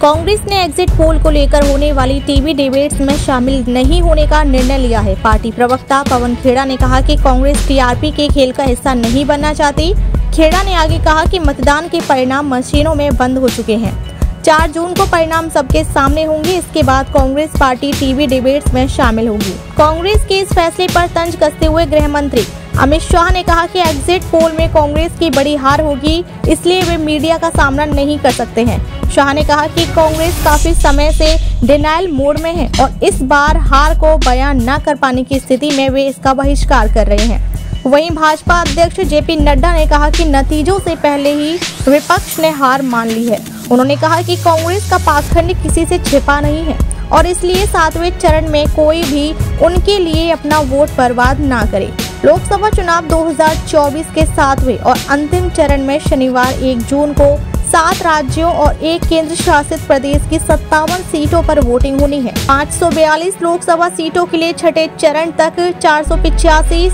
कांग्रेस ने exit poll को लेकर होने वाली टीवी डिबेट्स में शामिल नहीं होने का निर्णय लिया है। पार्टी प्रवक्ता पवन खेड़ा ने कहा कि कांग्रेस टीआरपी के खेल का हिस्सा नहीं बनना चाहती। खेड़ा ने आगे कहा कि मतदान के परिणाम मशीनों में बंद हो चुके हैं। चार जून को परिणाम सबके सामने होंगे, इसके बाद कांग्रेस पार्टी टीवी डिबेट्स में शामिल होगी। कांग्रेस के इस फैसले पर तंज कसते हुए गृह मंत्री अमित शाह ने कहा कि एग्जिट पोल में कांग्रेस की बड़ी हार होगी, इसलिए वे मीडिया का सामना नहीं कर सकते हैं। शाह ने कहा कि कांग्रेस काफ़ी समय से डिनाइल मोड में है और इस बार हार को बयान न कर पाने की स्थिति में वे इसका बहिष्कार कर रहे हैं। वहीं भाजपा अध्यक्ष जेपी नड्डा ने कहा कि नतीजों से पहले ही विपक्ष ने हार मान ली है। उन्होंने कहा कि कांग्रेस का पाखंड किसी से छिपा नहीं है और इसलिए सातवें चरण में कोई भी उनके लिए अपना वोट बर्बाद ना करे। लोकसभा चुनाव 2024 के सातवें और अंतिम चरण में शनिवार 1 जून को सात राज्यों और एक केंद्र शासित प्रदेश की सत्तावन सीटों पर वोटिंग होनी है। 542 लोकसभा सीटों के लिए छठे चरण तक चार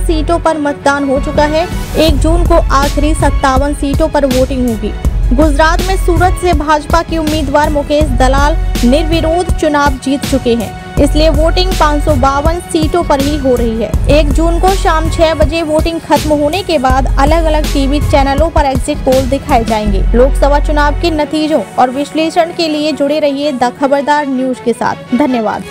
सीटों पर मतदान हो चुका है। 1 जून को आखिरी सत्तावन सीटों पर वोटिंग होगी। गुजरात में सूरत से भाजपा के उम्मीदवार मुकेश दलाल निर्विरोध चुनाव जीत चुके हैं। इसलिए वोटिंग पाँच सौ बावन सीटों पर ही हो रही है। एक जून को शाम छह बजे वोटिंग खत्म होने के बाद अलग अलग टीवी चैनलों पर एग्जिट पोल दिखाए जाएँगे। लोकसभा चुनाव के नतीजों और विश्लेषण के लिए जुड़े रहिए द खबरदार न्यूज़ के साथ। धन्यवाद।